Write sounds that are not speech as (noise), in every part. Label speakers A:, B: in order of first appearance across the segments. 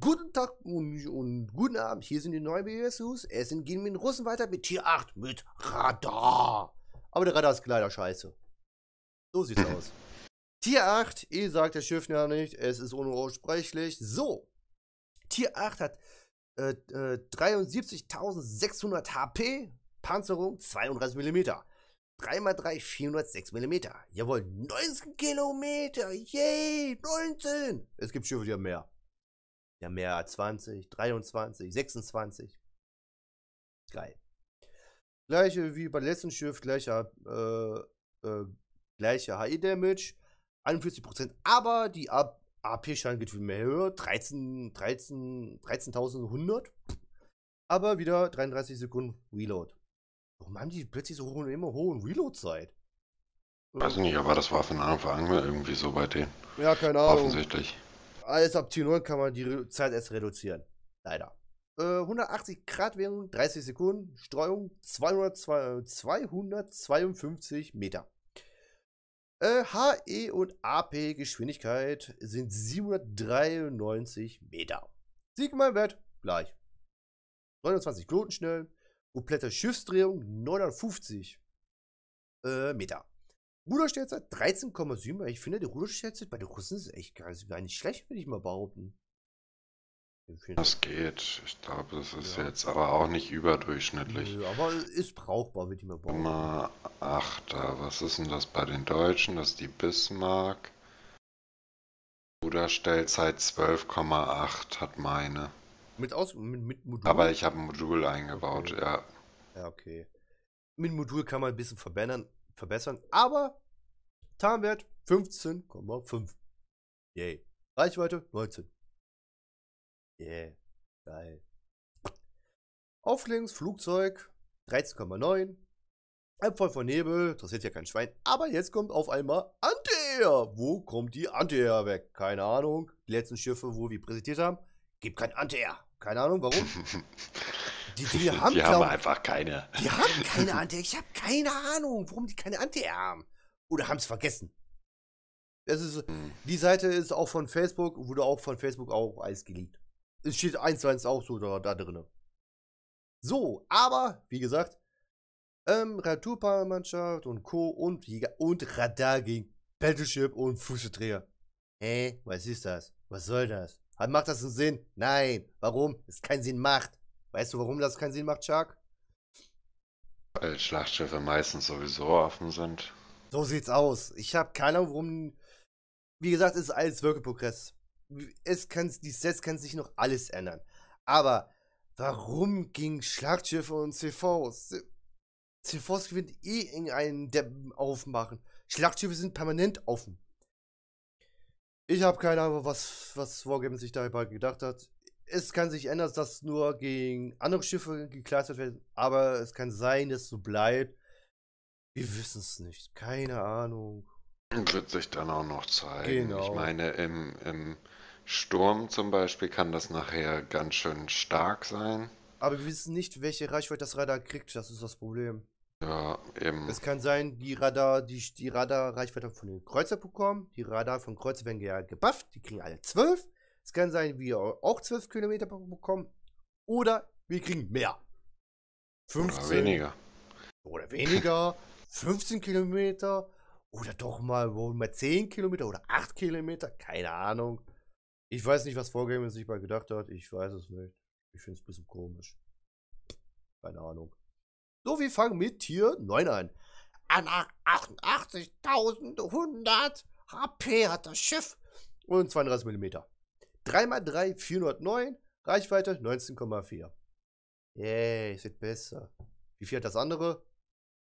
A: guten Tag und, und, guten Abend. Hier sind die neuen BSUs. Es sind gehen mit den Russen weiter mit Tier 8 mit Radar. Aber der Radar ist leider scheiße. So sieht's (laughs) aus. Tier 8, ihr sagt der Schiff ja nicht, es ist unaussprechlich. So. Tier 8 hat äh, äh, 73.600 HP, Panzerung 32 mm. 3x3 406 mm. Jawohl, 19 Kilometer. Yay, 19. Es gibt Schiffe, die haben mehr. Haben mehr als 20, 23, 26. Geil. Gleiche wie bei letzten Schiff, gleicher, äh, äh, gleicher HE-Damage. 41%, aber die AP-Schaden geht viel mehr höher. 13, 13, 13.100. Aber wieder 33 Sekunden Reload. Warum haben die plötzlich so hohen, immer hohen Reload-Zeit?
B: Weiß ich nicht, aber das war von Anfang an irgendwie so bei denen.
A: Ja, keine Ahnung.
B: Offensichtlich.
A: Alles ab Tier 9 kann man die Zeit erst reduzieren. Leider. Äh, 180 Grad Währung, 30 Sekunden, Streuung 200, 252 Meter. Äh, HE und AP Geschwindigkeit sind 793 Meter. Sigma-Wert gleich. 29 Knoten schnell, Komplette Schiffsdrehung 950 äh, Meter. Ruderstellzeit 13,7. Ich finde, die Ruderstellzeit bei den Russen ist echt gar nicht schlecht, würde ich mal behaupten.
B: Das geht. Ich glaube, das ist ja. jetzt aber auch nicht überdurchschnittlich.
A: Nö, aber ist brauchbar, würde ich mal
B: behaupten. Immer 8. Was ist denn das bei den Deutschen? Das ist die Bismarck. Ruderstellzeit 12,8 hat meine.
A: Mit, Aus mit, mit
B: Modul? Aber ich habe ein Modul eingebaut,
A: okay.
B: ja.
A: Ja, okay. Mit Modul kann man ein bisschen verbessern, verbessern aber Tarnwert 15,5. Yay. Reichweite 19. Yeah. Geil. Aufklärungsflugzeug 13,9. Voll von Nebel, interessiert ja kein Schwein. Aber jetzt kommt auf einmal Anteair. Wo kommt die Anteair weg? Keine Ahnung. Die letzten Schiffe, wo wir präsentiert haben, gibt kein Anteair. Keine Ahnung, warum. (laughs)
B: Die Dinge haben, die haben einfach keine.
A: Die haben (laughs) keine Anti. Ich habe keine Ahnung, warum die keine Anti haben. Oder haben es vergessen. Das ist, hm. Die Seite ist auch von Facebook, wurde auch von Facebook auch alles geleakt. Es steht eins zu eins auch so da, da drin. So, aber, wie gesagt, ähm, Radtourmannschaft und Co. und Jäger und Radar gegen Battleship und Fußdreher. Hä? Was ist das? Was soll das? Macht das einen Sinn? Nein. Warum? Es keinen Sinn macht. Weißt du, warum das keinen Sinn macht, Shark?
B: Weil Schlachtschiffe meistens sowieso offen sind.
A: So sieht's aus. Ich habe keine Ahnung, warum. Wie gesagt, es ist alles Wirkprogress. Es kann, die Sets kann sich noch alles ändern. Aber warum gegen Schlachtschiffe und CVs? CVs gewinnt eh irgendeinen Deppen aufmachen. Schlachtschiffe sind permanent offen. Ich habe keine Ahnung, was, was Wargame sich dabei gedacht hat. Es kann sich ändern, dass nur gegen andere Schiffe gekleistert wird, aber es kann sein, dass es so bleibt. Wir wissen es nicht. Keine Ahnung.
B: Wird sich dann auch noch zeigen. Genau. Ich meine, im, im Sturm zum Beispiel kann das nachher ganz schön stark sein.
A: Aber wir wissen nicht, welche Reichweite das Radar kriegt. Das ist das Problem.
B: Ja, eben.
A: Es kann sein, die Radar, die, die Radar-Reichweite von den Kreuzer bekommen. Die Radar von Kreuzer werden ja gebufft. Die kriegen alle 12. Es kann sein, wir auch 12 Kilometer bekommen. Oder wir kriegen mehr.
B: 15. Oder weniger.
A: Oder weniger. (laughs) 15 Kilometer. Oder doch mal, mal 10 Kilometer oder 8 Kilometer. Keine Ahnung. Ich weiß nicht, was Vorgame sich mal gedacht hat. Ich weiß es nicht. Ich finde es ein bisschen komisch. Keine Ahnung. So, wir fangen mit Tier 9 an. An 88.100 HP hat das Schiff und 32 mm. 3x3 409, Reichweite 19,4. Yay, sieht besser. Wie viel hat das andere?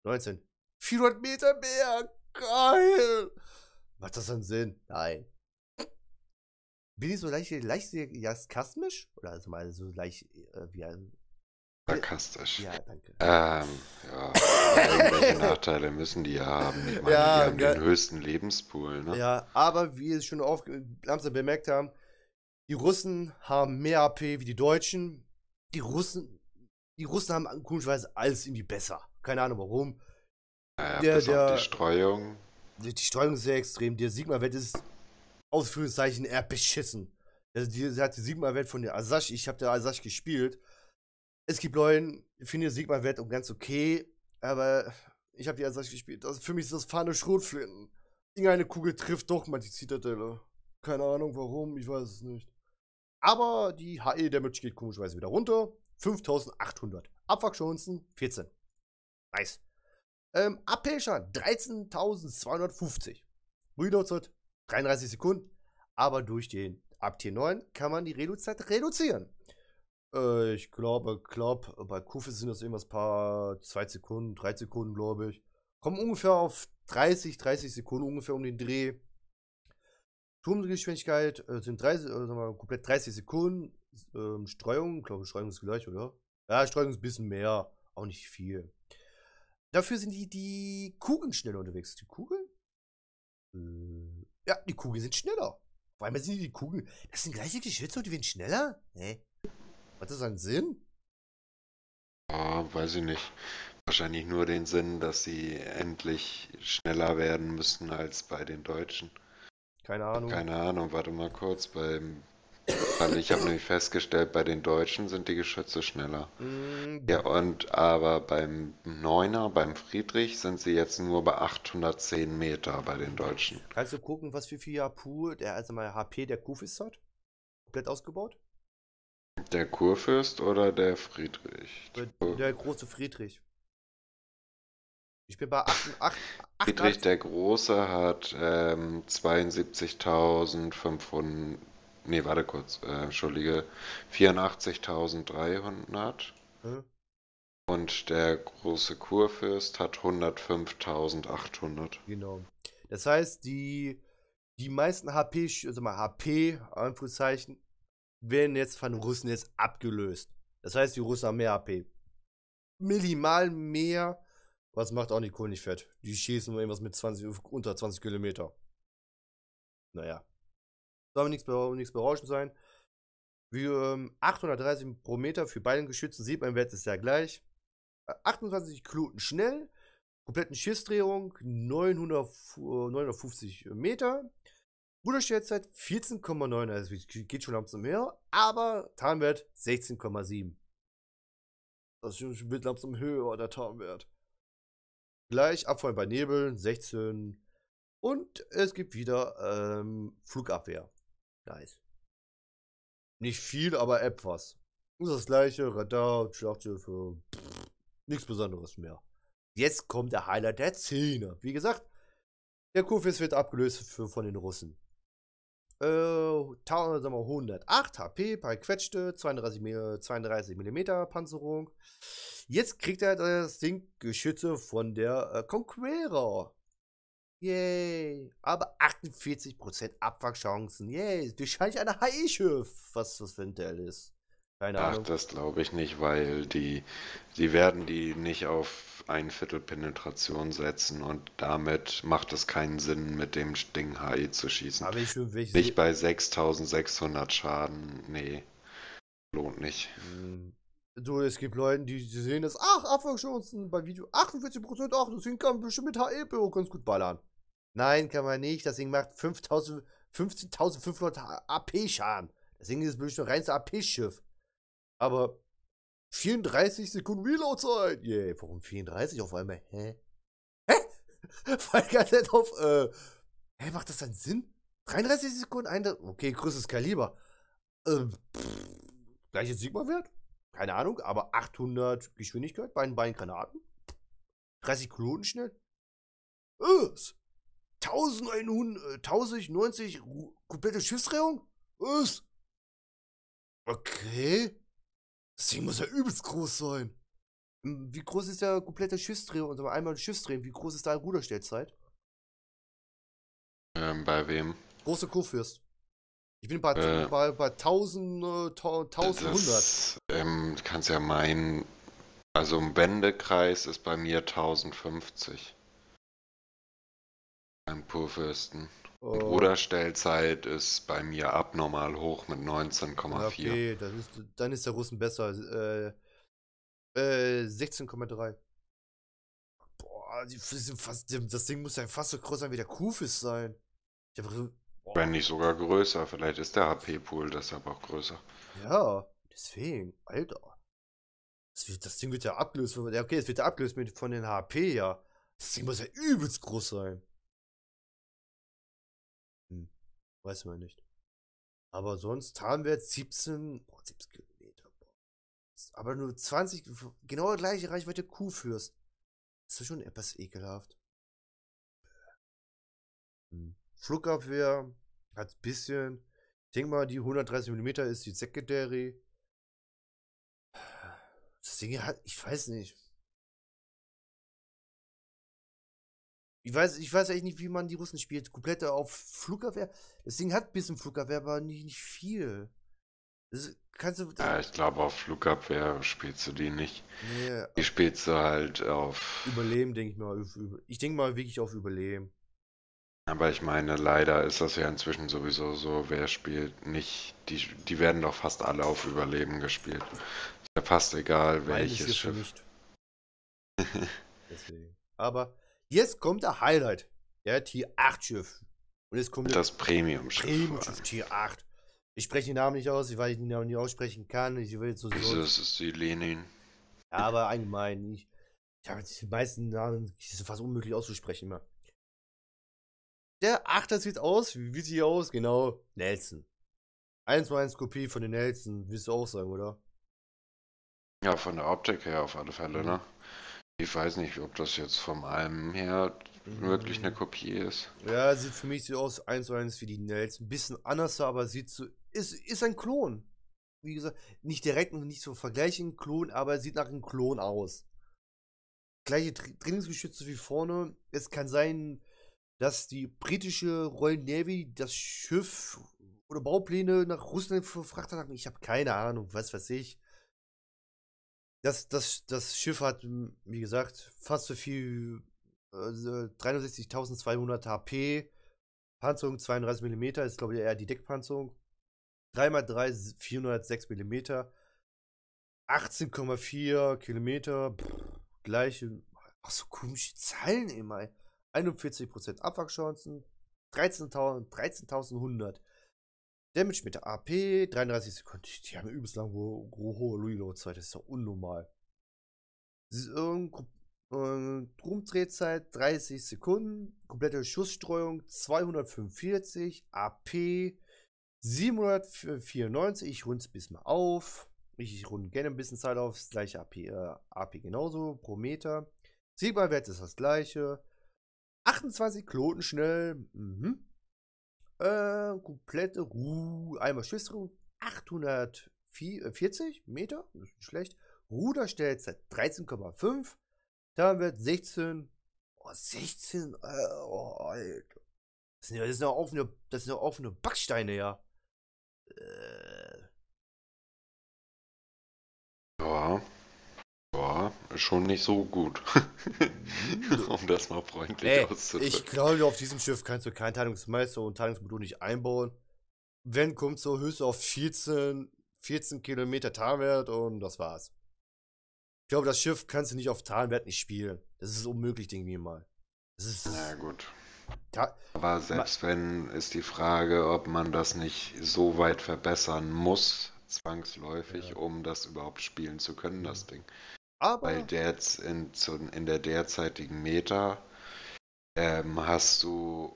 A: 19. 400 Meter mehr. Geil. Macht das einen Sinn? Nein. Bin ich so leicht, leicht sarkastisch? Oder also mal so leicht äh, wie ein
B: Sarkastisch.
A: Ja, danke.
B: Ähm, ja, irgendwelche Nachteile müssen die ja haben. Ich meine, ja, die haben ja, den höchsten Lebenspool, ne?
A: Ja, aber wie wir schon oft langsam bemerkt haben, die Russen haben mehr AP wie die Deutschen. Die Russen, die Russen haben komischerweise alles irgendwie besser. Keine Ahnung warum.
B: Naja, der, der, die Streuung.
A: Die, die, Streuung ist sehr extrem. Der Sigma-Wert ist Ausführungszeichen eher beschissen. Also die, sie hat die Sigma-Wert von der Asash. Ich habe der Asash gespielt. Es gibt Leute, ich finde die Sigma-Wert ganz okay, aber ich habe die Asash gespielt. Also für mich ist das Fahne Schrotflinten. Irgendeine Kugel trifft doch mal die Zitadelle. Keine Ahnung warum, ich weiß es nicht. Aber die HE-Damage geht komischerweise wieder runter. 5800. Abwachchancen 14. Nice. Ähm, Abhäscher 13.250. Reloadzeit 33 Sekunden. Aber durch den ab Tier 9 kann man die Reloadzeit reduzieren. Äh, ich glaube, glaub, bei Kufis sind das irgendwas paar 2 Sekunden, 3 Sekunden, glaube ich. Kommen ungefähr auf 30, 30 Sekunden ungefähr um den Dreh. Turmgeschwindigkeit äh, sind 30, äh, wir, komplett 30 Sekunden. Ähm, Streuung, glaube, Streuung ist gleich, oder? Ja, Streuung ist ein bisschen mehr, auch nicht viel. Dafür sind die, die Kugeln schneller unterwegs. Die Kugeln? Äh, ja, die Kugeln sind schneller. Vor allem sind die Kugeln. Das sind gleiche Geschütze und die werden schneller? Nee. Hat das einen Sinn?
B: Oh, weiß ich nicht. Wahrscheinlich nur den Sinn, dass sie endlich schneller werden müssen als bei den Deutschen.
A: Keine Ahnung.
B: Keine Ahnung, warte mal kurz. Beim, weil ich habe nämlich festgestellt, bei den Deutschen sind die Geschütze schneller. Mm, ja, und aber beim Neuner, beim Friedrich, sind sie jetzt nur bei 810 Meter bei den Deutschen.
A: Kannst du gucken, was für viel HP der, also mal HP der Kufis hat? Komplett ausgebaut?
B: Der Kurfürst oder der Friedrich?
A: Der, der große Friedrich. Ich bin bei 8, 8,
B: 8 Friedrich 8. der Große hat ähm, 72.500. Nee, warte kurz. Äh, Entschuldige. 84.300. Hm? Und der große Kurfürst hat 105.800.
A: Genau. Das heißt, die, die meisten HP, also mal HP, Anführungszeichen, werden jetzt von den Russen jetzt abgelöst. Das heißt, die Russen haben mehr HP. Minimal mehr was macht auch nicht Kohl nicht fett. Die schießen nur irgendwas mit 20, unter 20 Kilometer. Naja. Soll nichts, nichts berauschend sein. Wie ähm, 830 pro Meter für beiden Geschützen sieht man, Wert ist ja gleich. 28 Kluten schnell. Kompletten Schissdrehung 900, 950 Meter. Ruderstellzeit 14,9, also geht schon langsam her, aber Tarnwert 16,7. Das wird langsam höher, der Tarnwert. Gleich Abfall bei Nebel, 16. Und es gibt wieder ähm, Flugabwehr. Nice. Nicht viel, aber etwas. Das das gleiche, Radar, Schlachthilfe, nichts Besonderes mehr. Jetzt kommt der Highlight der Szene. Wie gesagt, der Kufis wird abgelöst für, von den Russen. Äh, 108 HP bei Quetschte, 32, 32 mm Panzerung. Jetzt kriegt er das Ding Geschütze von der äh, Conqueror. Yay. Aber 48% Abwrackchancen. Yay. Wahrscheinlich eine HE-Schiff, was das für ein Teil ist.
B: Keine Ach, Ahnung. das glaube ich nicht, weil die, die werden die nicht auf ein Viertel Penetration setzen und damit macht es keinen Sinn, mit dem Ding HE zu schießen. Aber ich, ich nicht bei 6600 Schaden, nee. Lohnt nicht.
A: Hm. So, es gibt Leute, die, die sehen das, ach, Abwärtschancen bei Video 48%, ach, deswegen kann man bestimmt mit HE-Büro ganz gut ballern. Nein, kann man nicht. Das Ding macht 15.500 AP-Schaden. Deswegen ist es bestimmt ein reines AP-Schiff. Aber 34 Sekunden Reload-Zeit. Yeah, warum 34 auf einmal? Hä? Hä? (laughs) Weil ganz nicht auf, äh, hä, macht das dann Sinn? 33 Sekunden, ein, okay, größtes Kaliber. Ähm, pff, gleiches Sigma-Wert? Keine Ahnung, aber 800 Geschwindigkeit bei den beiden Granaten. 30 Kloten schnell. Was? 1100, 1090 komplette Schiffsdrehung? Was? Okay. Das Ding muss ja übelst groß sein. Hm, wie groß ist der komplette Schiffsdrehung? Also einmal Schiffsdrehung, wie groß ist da Ruderstellzeit?
B: Ähm, bei wem?
A: Große Kurfürst. Ich bin bei, äh, bei, bei 1000, äh, 1100. Das,
B: ähm, du kannst ja meinen, also im Wendekreis ist bei mir 1050. Beim Kurfürsten. Oh. Und Ruderstellzeit ist bei mir abnormal hoch mit 19,4.
A: Okay, das ist, dann ist der Russen besser. Äh, äh, 16,3. Boah, die, fast, das Ding muss ja fast so groß sein wie der Kufis sein. Ich habe
B: Wenn nicht sogar größer, vielleicht ist der HP-Pool deshalb auch größer.
A: Ja, deswegen, Alter. Das, wird, das Ding wird ja abgelöst. Okay, es wird ja abgelöst mit, von den HP, ja. Das Ding muss ja übelst groß sein. Weiß man nicht. Aber sonst Tarnwert 17, boah, 17 Kilometer. Boah. Aber nur 20, genau gleiche Reichweite Kuhfürst. Das ist schon etwas ekelhaft. Hm. Flugabwehr hat ein bisschen. Ich denke mal, die 130 mm ist die Secondary. Das Ding hat, ich weiß nicht. Ich weiß, ich weiß eigentlich nicht, wie man die Russen spielt. Komplett auf Flugabwehr. Das Ding hat ein bisschen Flugabwehr, aber nicht, nicht viel. Das kannst du.
B: Ja, ich glaube, auf Flugabwehr spielst du die nicht. Nee, die spielst du halt auf.
A: Überleben, denke ich mal. Ich denke mal wirklich auf Überleben.
B: Aber ich meine, leider ist das ja inzwischen sowieso so, wer spielt nicht. Die, die werden doch fast alle auf Überleben gespielt. Ist ja fast egal, welches Schiff. Nicht. (laughs)
A: Deswegen. Aber Jetzt kommt der Highlight. Der Tier 8 Schiff.
B: Und jetzt kommt das Premium-Schiff.
A: Premium-Schiff, Tier 8. Ich spreche den Namen nicht aus, weil ich den Namen nicht aussprechen kann. Ich will so,
B: so das ist die Lenin.
A: Ja, aber allgemein nicht. Ich habe die meisten Namen die sind fast unmöglich auszusprechen immer. Der 8er sieht aus, wie sieht er aus? Genau, Nelson. 1 zu 1 Kopie von den Nelson, willst du auch sagen, oder?
B: Ja, von der Optik her auf alle Fälle, ne? Ich weiß nicht, ob das jetzt vom allem her wirklich eine Kopie ist.
A: Ja, sieht für mich so aus, eins zu eins wie die Nels. Ein bisschen anders, aber sieht so, ist, ist ein Klon. Wie gesagt, nicht direkt und nicht so vergleichen, Klon, aber sieht nach einem Klon aus. Gleiche Trainingsgeschütze wie vorne. Es kann sein, dass die britische Royal Navy das Schiff oder Baupläne nach Russland verfrachtet hat. Ich habe keine Ahnung, was weiß ich. Das, das, das Schiff hat, wie gesagt, fast so viel, äh, 63.200 HP, Panzerung 32 mm, ist glaube ich eher die Deckpanzerung. 3x3 406 mm, 18,4 Kilometer, gleiche, ach so komische Zahlen immer. 41% Abwrackchancen, 13.100. 13 Damage mit der AP, 33 Sekunden. Die haben übelst lang hohe Reload-Zeit, das ist ja unnormal. Ähm, Rumdrehzeit 30 Sekunden, komplette Schussstreuung 245, AP 794. Ich runde es bis mal auf. Ich runde gerne ein bisschen Zeit auf, das gleiche AP, äh, AP genauso pro Meter. Siegbarwert ist das gleiche. 28 Kloten schnell. Mhm. Äh, komplette Ruhe, einmal Schiffsruhe, 840 Meter, ist nicht schlecht. Ruderstellzeit 13,5. Dann wird 16, oh, 16, äh, oh, Alter. Das sind ja, das sind ja offene, das sind ja offene Backsteine, ja. Äh.
B: Ja. Ja, schon nicht so gut. (laughs) um das mal freundlich Ey, auszudrücken.
A: Ich glaube, auf diesem Schiff kannst du kein Teilungsmeister und Teilungsmodul nicht einbauen. Wenn, kommt so höchst auf 14, 14 Kilometer Tarnwert und das war's. Ich glaube, das Schiff kannst du nicht auf Tarnwert nicht spielen. Das ist unmöglich, denke ich mal. Das ist.
B: Na gut. Ta Aber selbst wenn, ist die Frage, ob man das nicht so weit verbessern muss, zwangsläufig, ja. um das überhaupt spielen zu können, das Ding. Aber Weil jetzt in, in der derzeitigen Meta ähm, hast du,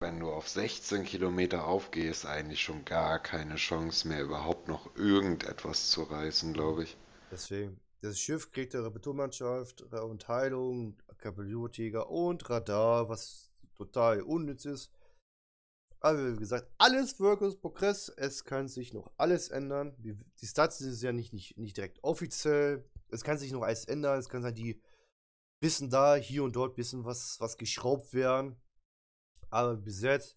B: wenn du auf 16 Kilometer aufgehst, eigentlich schon gar keine Chance mehr, überhaupt noch irgendetwas zu reißen, glaube ich.
A: Deswegen, das Schiff kriegt eine Reparaturmannschaft und Heilung, Kapiotjäger und Radar, was total unnütz ist. Aber wie gesagt, alles Work Progress. Es kann sich noch alles ändern. Die Stats sind ja nicht, nicht, nicht direkt offiziell es kann sich noch alles ändern, es kann sein, die bisschen da, hier und dort bisschen was, was geschraubt werden. Aber bis jetzt,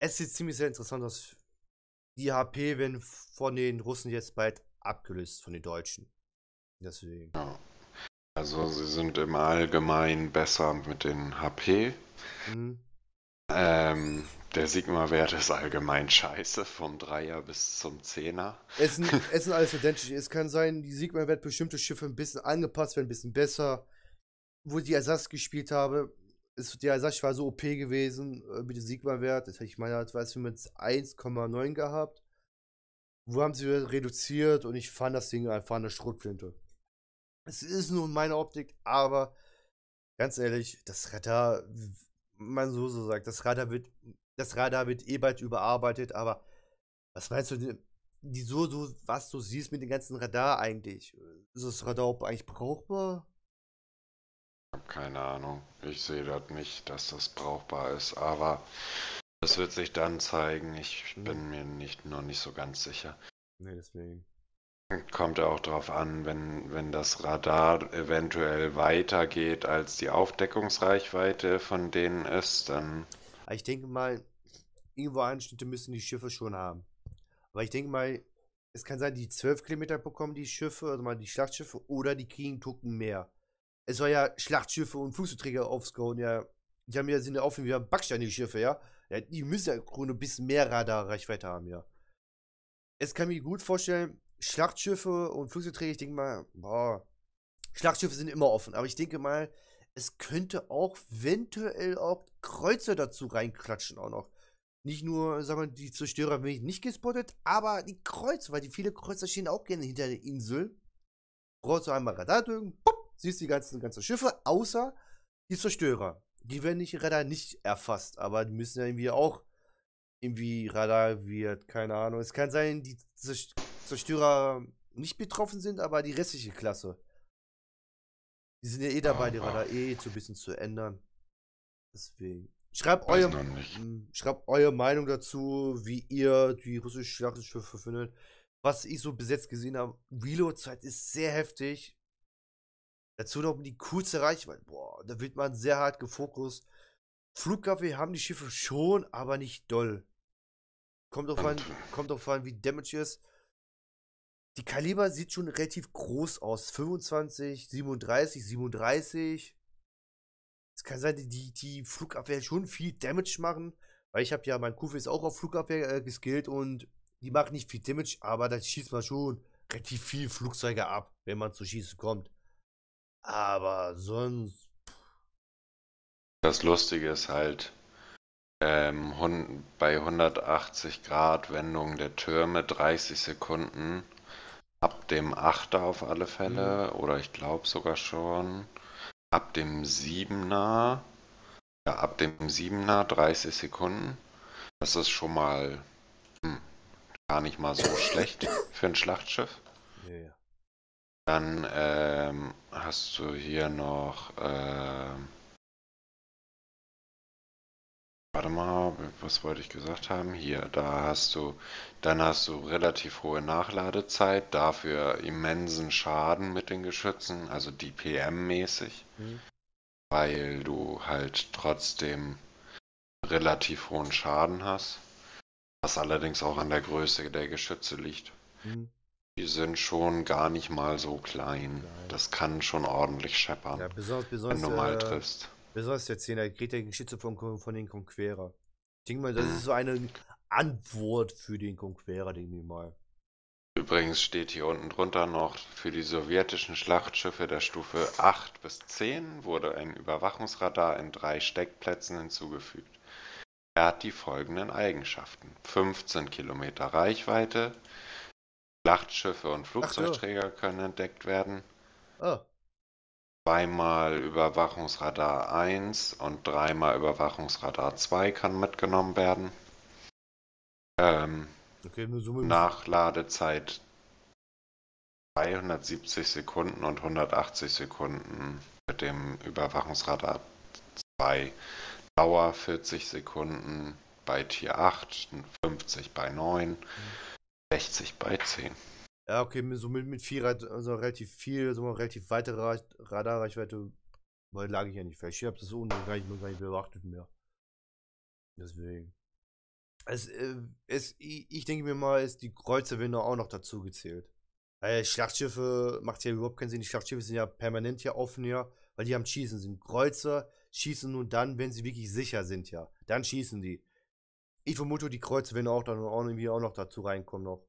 A: es sieht ziemlich sehr interessant aus. Die HP werden von den Russen jetzt bald abgelöst, von den Deutschen. Deswegen. Ja.
B: Also sie sind im Allgemeinen besser mit den HP. Mhm. Ähm, der Sigma-Wert ist allgemein scheiße, vom Dreier bis zum Zehner.
A: Es sind, (laughs) es sind alles identisch. Es kann sein, die Sigma-Wert bestimmte Schiffe ein bisschen angepasst werden, ein bisschen besser. Wo ich die Ersatz gespielt habe, ist der ich war so OP gewesen äh, mit dem Sigma-Wert. Das ich meine, das weiß wir mit 1,9 gehabt. Wo haben sie reduziert und ich fand das Ding einfach eine Schrotflinte. Es ist nun meine Optik, aber ganz ehrlich, das Radar, man so so sagt, das Radar wird, das Radar wird eh bald überarbeitet, aber was meinst du, die so, so, was du siehst mit dem ganzen Radar eigentlich? Ist das Radar eigentlich brauchbar?
B: Ich habe keine Ahnung. Ich sehe das nicht, dass das brauchbar ist, aber das wird sich dann zeigen. Ich hm. bin mir nicht, noch nicht so ganz sicher.
A: Nee, deswegen.
B: Kommt ja auch darauf an, wenn, wenn das Radar eventuell weitergeht als die Aufdeckungsreichweite von denen ist, dann.
A: Ich denke mal, irgendwo Anschnitte müssen die Schiffe schon haben. Aber ich denke mal, es kann sein, die 12 Kilometer bekommen die Schiffe, also mal die Schlachtschiffe, oder die kriegen Tucken mehr. Es soll ja Schlachtschiffe und Flugzeugträger aufscoren, ja. Die haben ja, sind ja auch wie Backstein, die Schiffe, ja. ja. Die müssen ja ein bisschen mehr Radarreichweite haben, ja. Es kann mir gut vorstellen, Schlachtschiffe und Flugzeugträger, ich denke mal, boah, Schlachtschiffe sind immer offen, aber ich denke mal, es könnte auch eventuell auch Kreuzer dazu reinklatschen auch noch. Nicht nur, sagen wir, die Zerstörer werden nicht gespottet, aber die Kreuzer, weil die viele Kreuzer stehen auch gerne hinter der Insel. Brauchst du einmal Radar drücken, pup, siehst die ganzen, ganzen Schiffe, außer die Zerstörer. Die werden nicht Radar nicht erfasst, aber die müssen ja irgendwie auch irgendwie Radar wird, keine Ahnung. Es kann sein, die Zerstörer nicht betroffen sind, aber die restliche Klasse. Die sind ja eh dabei, die Radar eh so ein bisschen zu ändern. Deswegen. Schreibt eure, schreibt eure Meinung dazu, wie ihr die russische Schlachtschiffe findet. Was ich so besetzt gesehen habe, Reload-Zeit ist sehr heftig. Dazu noch die kurze Reichweite. Boah, da wird man sehr hart gefokust. Flugkaffee haben die Schiffe schon, aber nicht doll. Kommt auf an, kommt auf an, wie Damage ist. Die Kaliber sieht schon relativ groß aus. 25, 37, 37. Es kann sein, die, die Flugabwehr schon viel Damage machen. Weil ich habe ja, mein Kufe ist auch auf Flugabwehr äh, geskillt und die macht nicht viel Damage, aber da schießt man schon relativ viel Flugzeuge ab, wenn man zu schießen kommt. Aber sonst.
B: Das Lustige ist halt, ähm, bei 180 Grad Wendung der Türme 30 Sekunden. Ab dem 8er auf alle Fälle. Mhm. Oder ich glaube sogar schon. Ab dem 7er. Ja, ab dem 7er 30 Sekunden. Das ist schon mal hm, gar nicht mal so schlecht für ein Schlachtschiff. Yeah. Dann ähm, hast du hier noch ähm, Warte mal, was wollte ich gesagt haben? Hier, da hast du, dann hast du relativ hohe Nachladezeit, dafür immensen Schaden mit den Geschützen, also DPM-mäßig, mhm. weil du halt trotzdem relativ hohen Schaden hast, was allerdings auch an der Größe der Geschütze liegt. Mhm. Die sind schon gar nicht mal so klein. Nein. Das kann schon ordentlich scheppern, ja, besonders, besonders, wenn du mal äh, triffst.
A: Besonders jetzt in der kritigen Geschütze von, von den Conqueror. Ich denke mal, das ist so eine Antwort für den Conqueror, denke ich mal.
B: Übrigens steht hier unten drunter noch, für die sowjetischen Schlachtschiffe der Stufe 8 bis 10 wurde ein Überwachungsradar in drei Steckplätzen hinzugefügt. Er hat die folgenden Eigenschaften. 15 Kilometer Reichweite, Schlachtschiffe und Flugzeugträger können entdeckt werden. Oh zweimal Überwachungsradar 1 und dreimal Überwachungsradar 2 kann mitgenommen werden. Ähm, okay, Nachladezeit 270 Sekunden und 180 Sekunden mit dem Überwachungsradar 2. Dauer 40 Sekunden bei Tier 8, 50 bei 9, mhm. 60 bei 10.
A: Ja, okay, so mit, mit viel, also relativ viel, so relativ weite Radarreichweite, weil lag ich ja nicht fest. Ich habe das so gar nicht, gar nicht beobachtet mehr. Deswegen. Es, äh, es, ich denke mir mal, ist die Kreuzerwinde auch noch dazu gezählt. Weil Schlachtschiffe macht ja überhaupt keinen Sinn. Die Schlachtschiffe sind ja permanent hier offen, ja, weil die am Schießen sind. Kreuzer schießen nur dann, wenn sie wirklich sicher sind, ja. Dann schießen die. Ich vermute, die Kreuzerwinde auch dann auch irgendwie auch noch dazu reinkommen noch.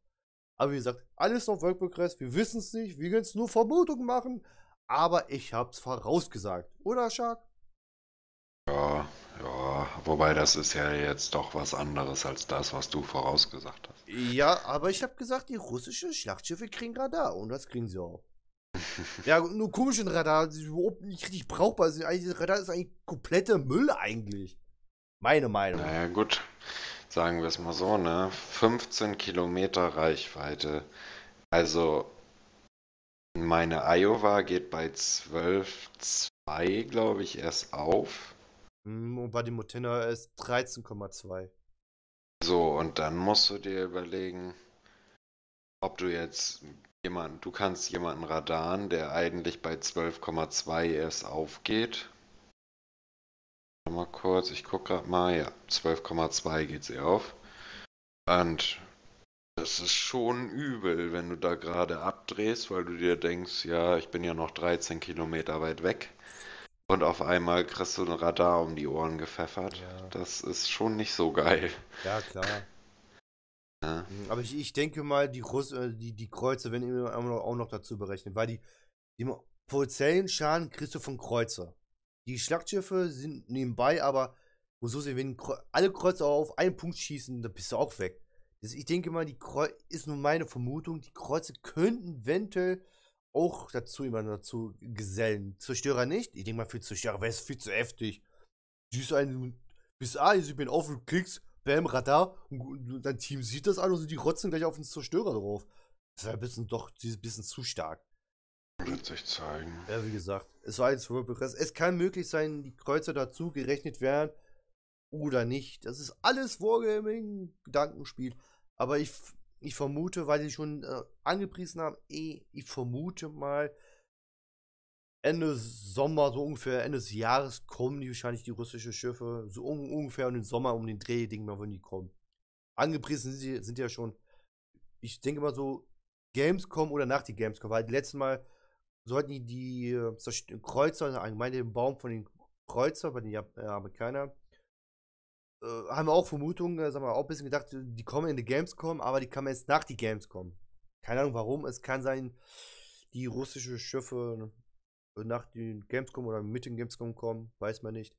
A: Aber wie gesagt, alles noch Workprogress, wir wissen es nicht, wir können es nur Vermutungen machen, aber ich hab's vorausgesagt. Oder, Shark?
B: Ja, ja, wobei das ist ja jetzt doch was anderes als das, was du vorausgesagt hast.
A: Ja, aber ich habe gesagt, die russischen Schlachtschiffe kriegen Radar und das kriegen sie auch. (laughs) ja, nur komischen Radar, die überhaupt nicht richtig brauchbar sind. Eigentlich, Radar ist eigentlich komplette Müll eigentlich. Meine Meinung.
B: Naja, gut. Sagen wir es mal so, ne? 15 Kilometer Reichweite. Also, meine Iowa geht bei 12,2, glaube ich, erst auf.
A: Hm, und bei dem Motina ist 13,2.
B: So, und dann musst du dir überlegen, ob du jetzt jemanden, du kannst jemanden radaren, der eigentlich bei 12,2 erst aufgeht. Mal kurz, ich gucke gerade mal, ja, 12,2 geht sie auf. Und das ist schon übel, wenn du da gerade abdrehst, weil du dir denkst, ja, ich bin ja noch 13 Kilometer weit weg. Und auf einmal kriegst du ein Radar um die Ohren gepfeffert. Ja. Das ist schon nicht so geil.
A: Ja, klar. Ja. Hm, aber ich, ich denke mal, die, Russ äh, die, die Kreuzer werden immer auch noch dazu berechnet, weil die, die potenziellen Schaden kriegst du von Kreuzer. Die Schlachtschiffe sind nebenbei, aber muss so sehen, wenn alle Kreuzer auf einen Punkt schießen, dann bist du auch weg. Das, ich denke mal, die Kreu ist nur meine Vermutung, die Kreuze könnten eventuell auch dazu jemanden dazu gesellen. Zerstörer nicht. Ich denke mal, für Zerstörer wäre es viel zu heftig. Siehst du einen bis A, ich bin auf und klickst, bam, Radar, und dein Team sieht das an und die rotzen gleich auf den Zerstörer drauf. Das wäre ein bisschen doch ein bisschen zu stark.
B: Wird sich zeigen.
A: Ja, wie gesagt, es war jetzt Es kann möglich sein, die Kreuzer dazu gerechnet werden oder nicht. Das ist alles Wargaming, Gedankenspiel. Aber ich, ich vermute, weil sie schon äh, angepriesen haben, eh, ich vermute mal, Ende Sommer, so ungefähr Ende des Jahres, kommen die wahrscheinlich die russischen Schiffe. So un ungefähr um den Sommer, um den Dreh, denke mal, wenn die kommen. Angepriesen sind sie sind ja schon, ich denke mal so, Gamescom oder nach die Gamescom, weil die letzten Mal sollten die, die äh, Kreuzer, also allgemein den Baum von den Kreuzer bei den äh, Amerikanern, äh, haben wir auch Vermutungen, äh, sagen wir auch ein bisschen gedacht, die kommen in die Gamescom, aber die kommen erst nach die Gamescom. Keine Ahnung warum, es kann sein, die russische Schiffe nach den Gamescom oder mit den Gamescom kommen, weiß man nicht.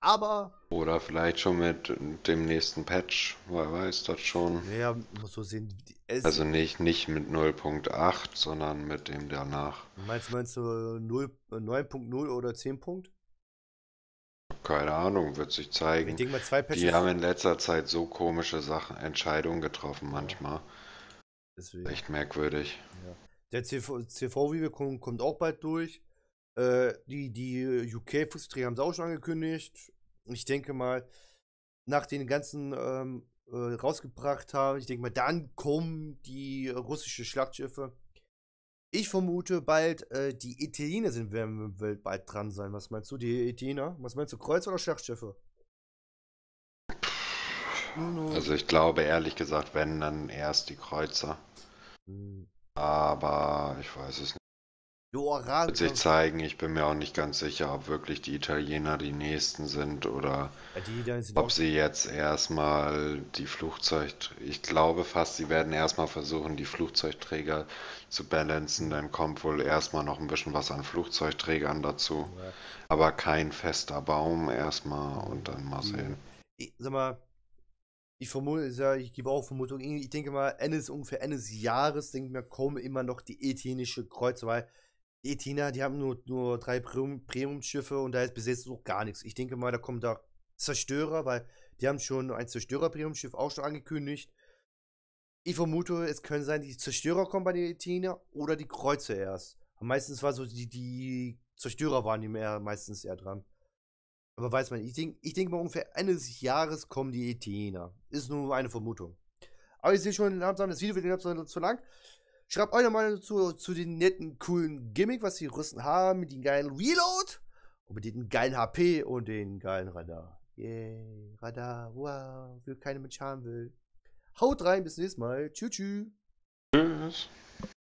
A: Aber.
B: Oder vielleicht schon mit dem nächsten Patch, wer weiß das schon.
A: Ja, muss so sehen.
B: also nicht, nicht mit 0.8, sondern mit dem danach.
A: Meinst, meinst du 9.0 oder 10.
B: Keine Ahnung, wird sich zeigen. Ich denke mal, zwei Patches. Die haben in letzter Zeit so komische Sachen, Entscheidungen getroffen manchmal. Deswegen. Echt merkwürdig.
A: Ja. Der CV, CV wie wir kommen, kommt auch bald durch. Äh, die die UK-Fußträger haben es auch schon angekündigt. Ich denke mal, nach den ganzen ähm, äh, rausgebracht haben, ich denke mal, dann kommen die russischen Schlachtschiffe. Ich vermute bald, äh, die Italiener sind werden bald dran sein. Was meinst du, die Italiener? Was meinst du, Kreuz- oder Schlachtschiffe?
B: Also ich glaube ehrlich gesagt, wenn dann erst die Kreuzer. Hm. Aber ich weiß es. Wird sich zeigen, ich bin mir auch nicht ganz sicher, ob wirklich die Italiener die nächsten sind oder ja, sind ob sie jetzt erstmal die Flugzeug... Ich glaube fast, sie werden erstmal versuchen, die Flugzeugträger zu balancen, dann kommt wohl erstmal noch ein bisschen was an Flugzeugträgern dazu. Ja. Aber kein fester Baum erstmal und dann mal sehen.
A: Ich, sag mal, ich vermute, ich gebe auch Vermutung, ich denke mal, Ende ungefähr Ende des Jahres, denke ich mir, kommen immer noch die italienische Kreuze, weil Etina, die haben nur, nur drei Premium-Schiffe und da ist bis jetzt noch gar nichts. Ich denke mal, da kommen da Zerstörer, weil die haben schon ein Zerstörer-Premium-Schiff auch schon angekündigt. Ich vermute, es können sein, die Zerstörer kommen bei der Etina oder die Kreuze erst. Meistens war so, die, die Zerstörer waren die mehr, meistens eher dran. Aber weiß man, ich denke ich denk mal ungefähr Ende des Jahres kommen die Etina. Ist nur eine Vermutung. Aber ich sehe schon langsam, das Video wird zu, zu lang. Schreibt eure Meinung zu, zu den netten, coolen Gimmick, was die Russen haben, mit dem geilen Reload und mit dem geilen HP und den geilen Radar. Yay, Radar, wow, will keine Mensch haben will. Haut rein, bis nächstes Mal. Tschüss. Tschüss.